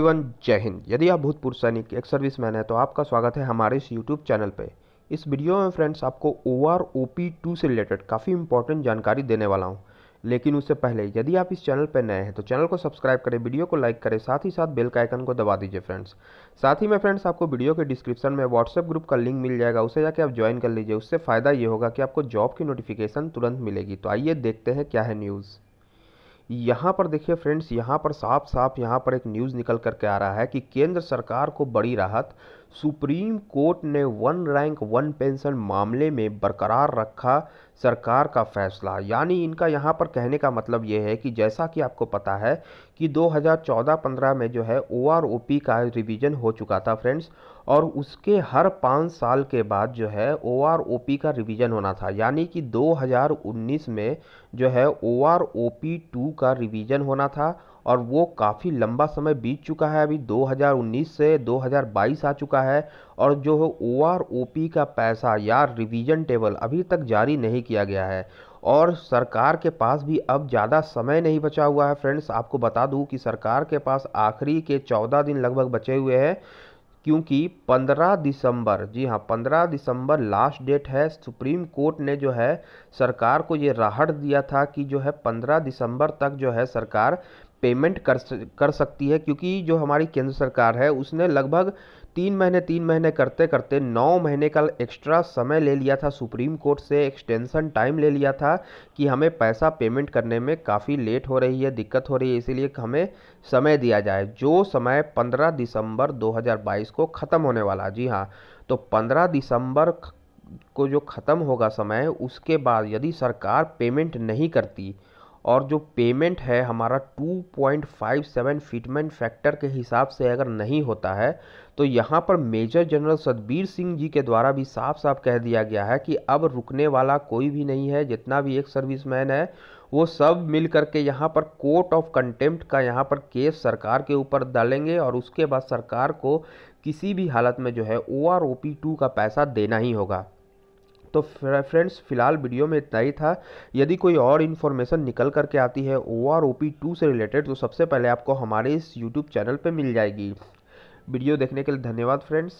Everyone, जय हिंद। यदि आप भूतपूर्व सैनिक, एक सर्विस मैन है तो आपका स्वागत है हमारे इस यूट्यूब चैनल पे। इस वीडियो में फ्रेंड्स, आपको O R O P two से रिलेटेड काफ़ी इंपॉर्टेंट जानकारी देने वाला हूँ। लेकिन उससे पहले, यदि आप इस चैनल पर नए हैं तो चैनल को सब्सक्राइब करें, वीडियो को लाइक करें, साथ ही साथ बेल का आइकन को दबा दीजिए फ्रेंड्स। साथ ही में फ्रेंड्स, आपको वीडियो के डिस्क्रिप्शन में व्हाट्सएप ग्रुप का लिंक मिल जाएगा, उसे जाके आप ज्वाइन कर लीजिए। उससे फ़ायदा ये होगा कि आपको जॉब की नोटिफिकेशन तुरंत मिलेगी। तो आइए देखते हैं क्या है न्यूज़ यहाँ पर देखिए फ्रेंड्स यहाँ पर साफ़ साफ़ यहाँ पर एक न्यूज़ निकल करके आ रहा है कि केंद्र सरकार को बड़ी राहत सुप्रीम कोर्ट ने वन रैंक वन पेंशन मामले में बरकरार रखा सरकार का फैसला। यानी इनका यहाँ पर कहने का मतलब ये है कि जैसा कि आपको पता है कि 2014-15 में जो है ओआरओपी का रिवीजन हो चुका था फ्रेंड्स, और उसके हर पाँच साल के बाद जो है ओआरओपी का रिवीजन होना था। यानी कि 2019 में जो है ओ आर का रिवीजन होना था और वो काफ़ी लंबा समय बीत चुका है। अभी 2019 से 2022 आ चुका है और जो ओ आर ओ पी का पैसा या रिवीजन टेबल अभी तक जारी नहीं किया गया है। और सरकार के पास भी अब ज़्यादा समय नहीं बचा हुआ है। फ्रेंड्स, आपको बता दूँ कि सरकार के पास आखिरी के 14 दिन लगभग बचे हुए हैं, क्योंकि 15 दिसंबर, जी हाँ 15 दिसंबर लास्ट डेट है। सुप्रीम कोर्ट ने जो है सरकार को ये राहत दिया था कि जो है 15 दिसंबर तक जो है सरकार पेमेंट कर कर सकती है, क्योंकि जो हमारी केंद्र सरकार है, उसने लगभग तीन महीने तीन महीने करते करते नौ महीने का एक्स्ट्रा समय ले लिया था, सुप्रीम कोर्ट से एक्सटेंशन टाइम ले लिया था कि हमें पैसा पेमेंट करने में काफ़ी लेट हो रही है, दिक्कत हो रही है, इसीलिए हमें समय दिया जाए। जो समय 15 दिसंबर 2022 को ख़त्म होने वाला, जी हाँ तो 15 दिसंबर को जो ख़त्म होगा समय, उसके बाद यदि सरकार पेमेंट नहीं करती और जो पेमेंट है हमारा 2.57 फिटमेंट फैक्टर के हिसाब से अगर नहीं होता है तो यहाँ पर मेजर जनरल सतबीर सिंह जी के द्वारा भी साफ़ साफ़ कह दिया गया है कि अब रुकने वाला कोई भी नहीं है, जितना भी एक सर्विसमैन है, वो सब मिल करके यहाँ पर कोर्ट ऑफ़ कंटेम्प्ट का यहाँ पर केस सरकार के ऊपर डालेंगे और उसके बाद सरकार को किसी भी हालत में जो है O R O P two का पैसा देना ही होगा। तो फ्रेंड्स फ़िलहाल वीडियो में इतना ही था। यदि कोई और इन्फॉर्मेशन निकल करके आती है O R O P two से रिलेटेड तो सबसे पहले आपको हमारे इस यूट्यूब चैनल पर मिल जाएगी। वीडियो देखने के लिए धन्यवाद फ्रेंड्स